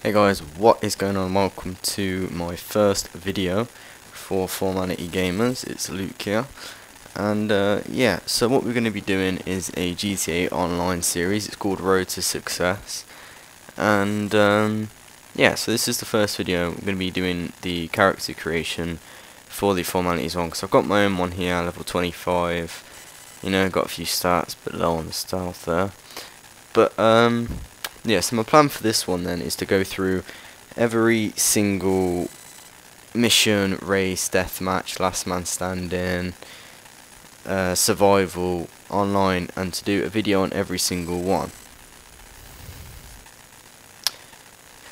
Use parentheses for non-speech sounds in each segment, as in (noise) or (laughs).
Hey guys, what is going on? Welcome to my first video for Formality Gamers. It's Luke here. And uh, yeah, so what we're going to be doing is a GTA Online series. It's called Road to Success. And um, yeah, so this is the first video. We're going to be doing the character creation for the Formalities one. Because I've got my own one here, level 25. You know, got a few stats, but low on the stealth there. But um, yeah, so my plan for this one then is to go through every single mission, race, deathmatch, last man standing, uh, survival, online, and to do a video on every single one.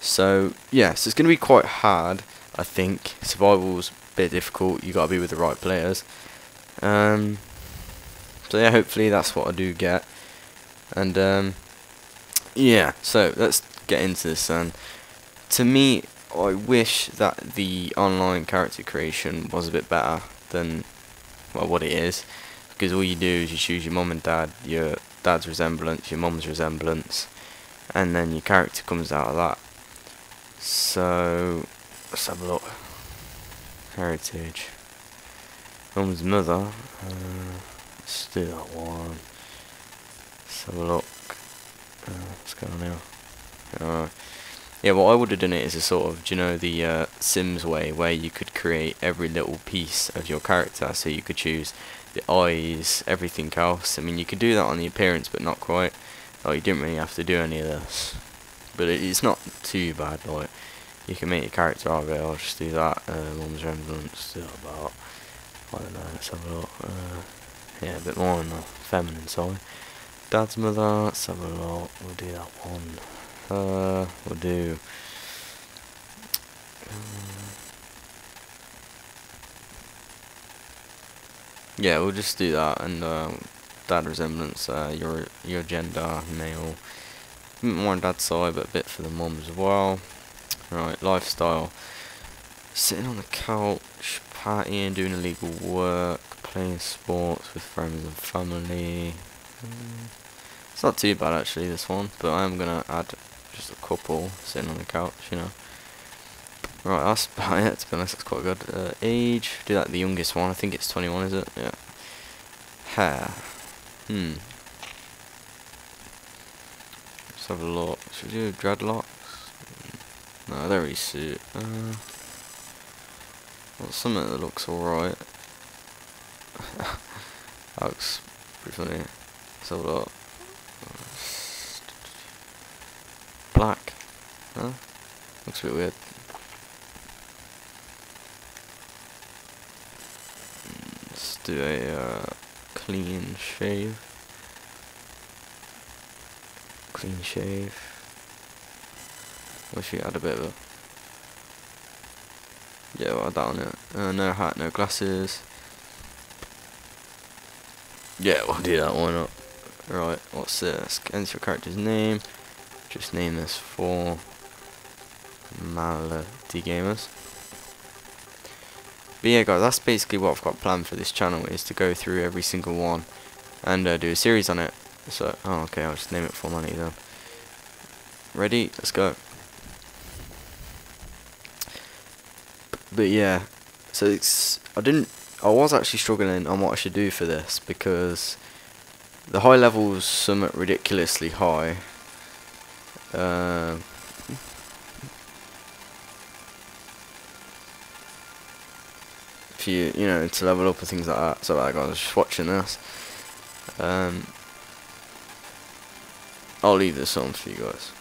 So, yeah, so it's going to be quite hard, I think. Survival's a bit difficult, you got to be with the right players. Um, so yeah, hopefully that's what I do get. And um, yeah, so let's get into this then. To me, I wish that the online character creation was a bit better than well, what it is. Because all you do is you choose your mum and dad, your dad's resemblance, your mum's resemblance, and then your character comes out of that. So, let's have a look. Heritage. Mum's mother. Uh, still one. Let's have a look. Uh, what's going on here? Uh, yeah, what I would have done it is a sort of, do you know, the uh, Sims way, where you could create every little piece of your character, so you could choose the eyes, everything else. I mean, you could do that on the appearance, but not quite. Like, you didn't really have to do any of this. But it, it's not too bad, like, you can make your character out of it, I'll just do that. Uh, Mum's still about, I don't know, let's have a look. Uh, yeah, a bit more on the feminine side. Dad's mother, let's have a look, we'll do that one. Uh, we'll do... Um, yeah, we'll just do that, and uh, dad resemblance, uh, your your gender, male, more on dad's side, but a bit for the mum as well. Right, lifestyle, sitting on the couch, partying, doing illegal work, playing sports with friends and family. Mm. It's not too bad actually, this one, but I am going to add just a couple sitting on the couch, you know. Right, that's about it, to be honest, that's quite good. Uh, age, do that the youngest one, I think it's 21, is it? Yeah. Hair. Hmm. Let's have a look. Should we do dreadlocks? No, they really suit. Uh, well, something that looks alright. (laughs) that looks pretty funny. Let's have a look. Huh? Looks a bit weird. Let's do a uh, clean shave. Clean shave. Wish you had a bit of a... Yeah, well, that on it. Uh, no hat, no glasses. Yeah, we'll do that, why not? Right, what's this? Enter your character's name. Just name this for Formality Gamers. But yeah guys, that's basically what I've got planned for this channel, is to go through every single one and uh, do a series on it. So, oh okay, I'll just name it for money then. Ready? Let's go. But yeah, so it's, I didn't, I was actually struggling on what I should do for this because the high level's somewhat ridiculously high uh, you you know to level up and things like that. So like I was just watching this. Um, I'll leave this on for you guys.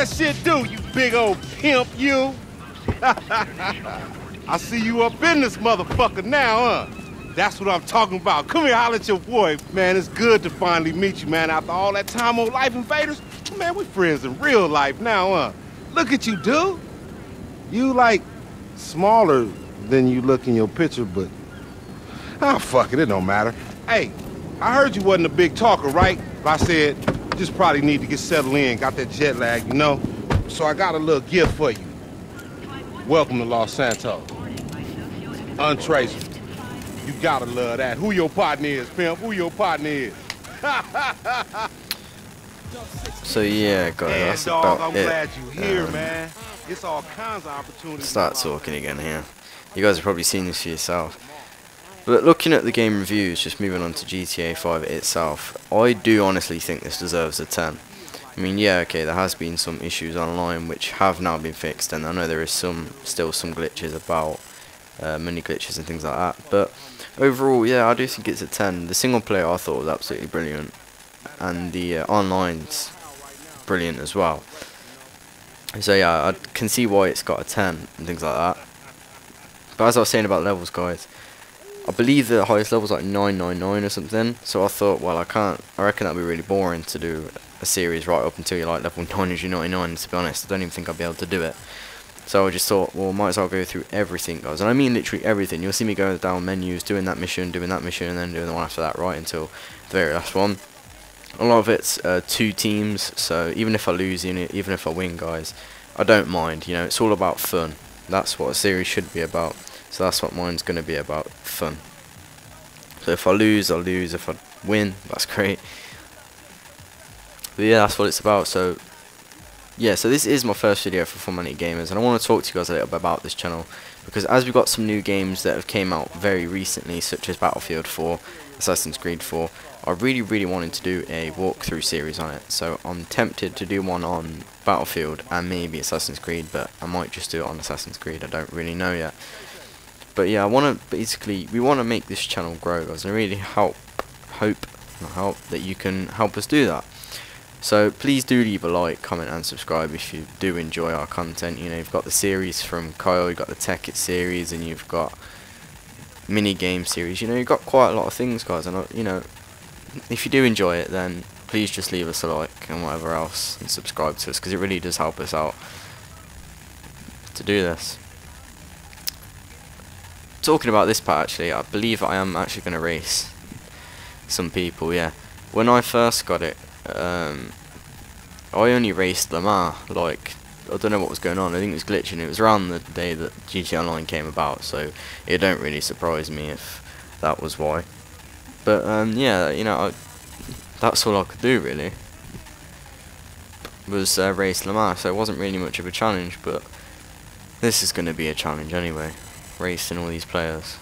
That shit do, you big old pimp, you? (laughs) I see you up in this motherfucker now, huh? That's what I'm talking about. Come here, holler at your boy. Man, it's good to finally meet you, man. After all that time on Life Invaders, man, we friends in real life now, huh? Look at you, dude. You, like, smaller than you look in your picture, but... Ah, fuck it, it don't matter. Hey, I heard you wasn't a big talker, right? But I said, just probably need to get settled in. Got that jet lag, you know? So I got a little gift for you. Welcome to Los Santos. Untraceable. You gotta love that. Who your partner is, pimp? Who your partner is? (laughs) So yeah, guys, Man, that's dog, about I'm it. glad you here, Um, man. It's all kinds of opportunities. Start talking again here. You guys have probably seen this for yourself. But looking at the game reviews, just moving on to GTA 5 itself, I do honestly think this deserves a 10. I mean, yeah, okay, there has been some issues online which have now been fixed, and I know there is some still some glitches about uh, mini glitches and things like that. But overall, yeah, I do think it's a 10. The single player I thought was absolutely brilliant, and the uh, online's brilliant as well. So yeah, I can see why it's got a 10 and things like that. But as I was saying about levels, guys, I believe the highest level is like 999 or something. So I thought, well, I can't. I reckon that'd be really boring to do a series right up until you're like level (laughs) 999. To be honest, I don't even think I'd be able to do it. So I just thought, well, might as well go through everything, guys. And I mean literally everything. You'll see me going down menus, doing that mission, doing that mission, and then doing the one after that, right until the very last one. A lot of it's uh, two teams, so even if I lose even if I win, guys, I don't mind. You know, it's all about fun. That's what a series should be about. So that's what mine's going to be about, fun. So if I lose, I lose. If I win, that's great. But yeah, that's what it's about. So yeah, so this is my first video for Formality Gamers, and I want to talk to you guys a little bit about this channel because as we've got some new games that have came out very recently, such as Battlefield 4, Assassin's Creed 4, I really, really wanted to do a walkthrough series on it. So I'm tempted to do one on Battlefield and maybe Assassin's Creed, but I might just do it on Assassin's Creed. I don't really know yet. But yeah, I want to basically we want to make this channel grow, guys, and really help, hope, not help that you can help us do that. So please do leave a like, comment and subscribe if you do enjoy our content. You know, you've got the series from Kyle, you've got the Tech It series, and you've got mini game series. You know, you've got quite a lot of things, guys. And uh, you know, if you do enjoy it, then please just leave us a like and whatever else, and subscribe to us because it really does help us out to do this. Talking about this part, actually, I believe I am actually going to race some people. Yeah, when I first got it um, I only raced Lamar, like, I don't know what was going on, I think it was glitching, it was around the day that GTA Online came about, so it don't really surprise me if that was why. But, um, yeah, you know, I, that's all I could do, really, was uh, race Lamar, so it wasn't really much of a challenge, but this is going to be a challenge anyway, racing all these players.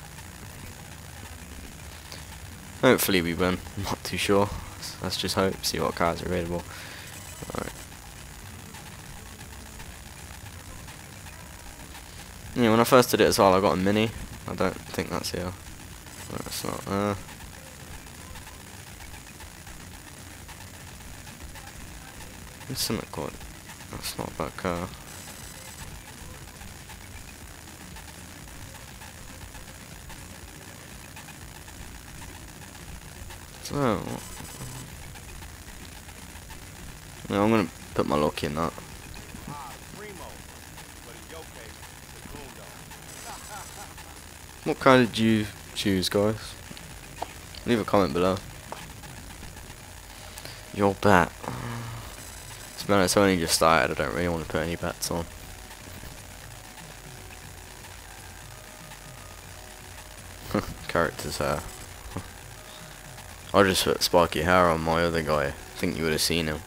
Hopefully we win, I'm (laughs) not too sure. Let's just hope, see what cars are available. Alright. Yeah, when I first did it as well, I got a mini. I don't think that's here. That's not there. It's something called. That's not bad car. Oh. No, I'm gonna put my lock in that. What car did you choose, guys? Leave a comment below. Your bet. To be honest, I only just started. I don't really want to put any bets on. (laughs) Character's hair. I just put spiky hair on my other guy. I think you would have seen him.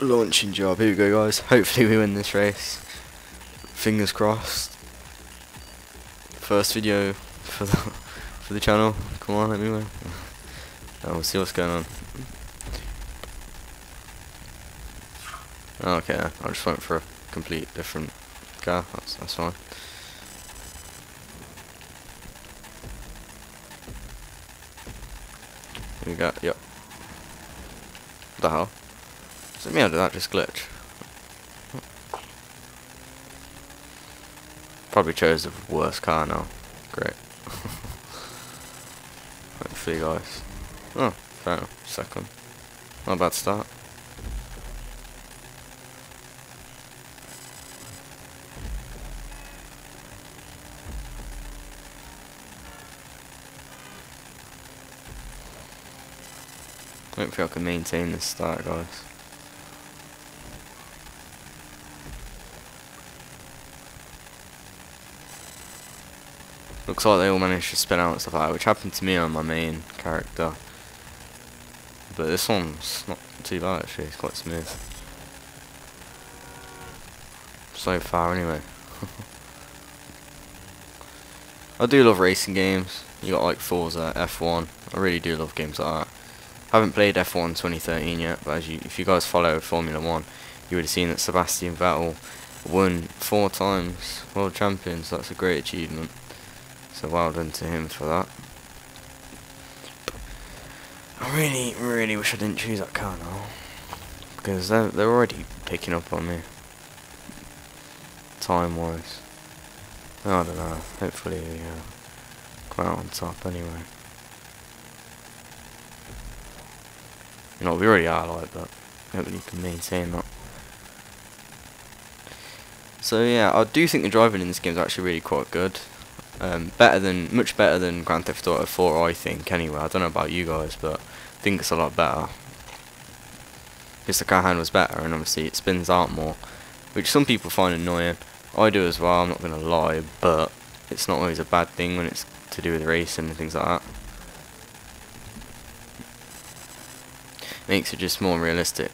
Launching job. Here we go, guys. Hopefully we win this race. Fingers crossed. First video for the (laughs) for the channel. Come on, let me win. Oh, we'll see what's going on. Oh, okay, I just went for a complete different car. That's, that's fine. We got, yep. What the hell? Is it mean did that just glitch? Probably chose the worst car now. Great. Thanks for you guys. Oh, fair. Second. Not a bad start. Hopefully I can maintain this start, guys. Looks like they all managed to spin out and stuff like that, which happened to me on my main character. But this one's not too bad actually, it's quite smooth. So far anyway. (laughs) I do love racing games. You got like Forza, uh, F1. I really do love games like that. Haven't played F1 2013 yet, but you, if you guys follow Formula 1, you would have seen that Sebastian Vettel won four times world champion, so that's a great achievement. So well done to him for that. I really, really wish I didn't choose that car now. Because they're, they're already picking up on me. Time wise. I don't know. Hopefully uh, out on top anyway. You know, we already are like that. Hopefully you can maintain that. So yeah, I do think the driving in this game is actually really quite good. Um, better than, much better than Grand Theft Auto 4, I think. Anyway, I don't know about you guys, but I think it's a lot better. Because the car handles better, and obviously it spins out more, which some people find annoying. I do as well. I'm not gonna lie, but it's not always a bad thing when it's to do with racing and things like that. Makes it just more realistic.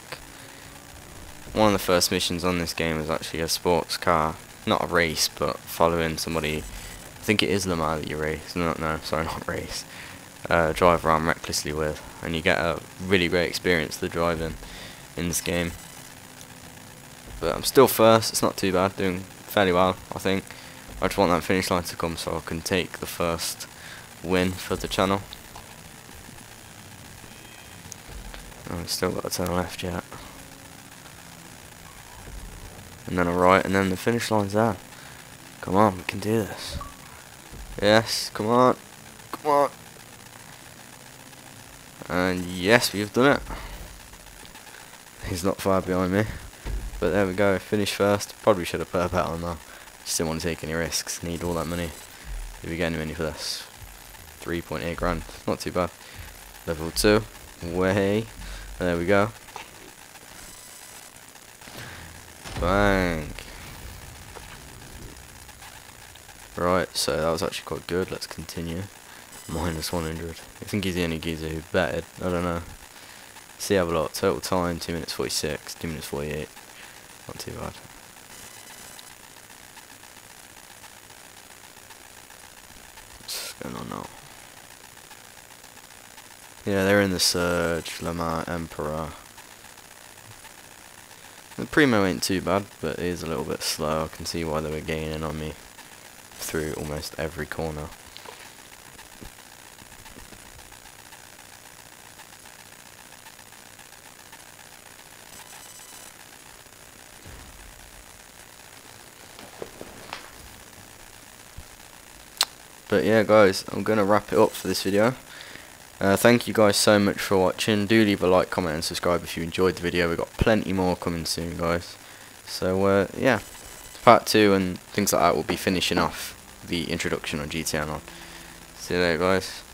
One of the first missions on this game is actually a sports car, not a race, but following somebody I think it is Le Mans that you race. No, no, sorry, (laughs) not race. Uh, drive around recklessly with, and you get a really great experience the driving in this game. But I'm still first. It's not too bad. Doing fairly well, I think. I just want that finish line to come so I can take the first win for the channel. Oh, Still got to turn left yet. And then a right, and then the finish line's there. Come on, we can do this. Yes, come on. Come on. And yes, we've done it. He's not far behind me. But there we go, finish first. Probably should have put a bet on that. Just didn't want to take any risks. Need all that money. Did we get any money for this? 3.8 grand. Not too bad. Level 2. Way. There we go. Bang. Right, so that was actually quite good. Let's continue. Minus 100. I think he's the only geezer who betted. I don't know. See, have a lot. Total time 2 minutes 46, 2 minutes 48. Not too bad. What's going on now? Yeah, they're in the Surge, Le Mans, Emperor. The Primo ain't too bad, but is a little bit slow. I can see why they were gaining on me through almost every corner. But yeah guys, I'm going to wrap it up for this video. Uh, thank you guys so much for watching. Do leave a like, comment and subscribe if you enjoyed the video. We've got plenty more coming soon guys. So uh, yeah part 2 and things like that will be finishing off the introduction on GTA on. See you later guys.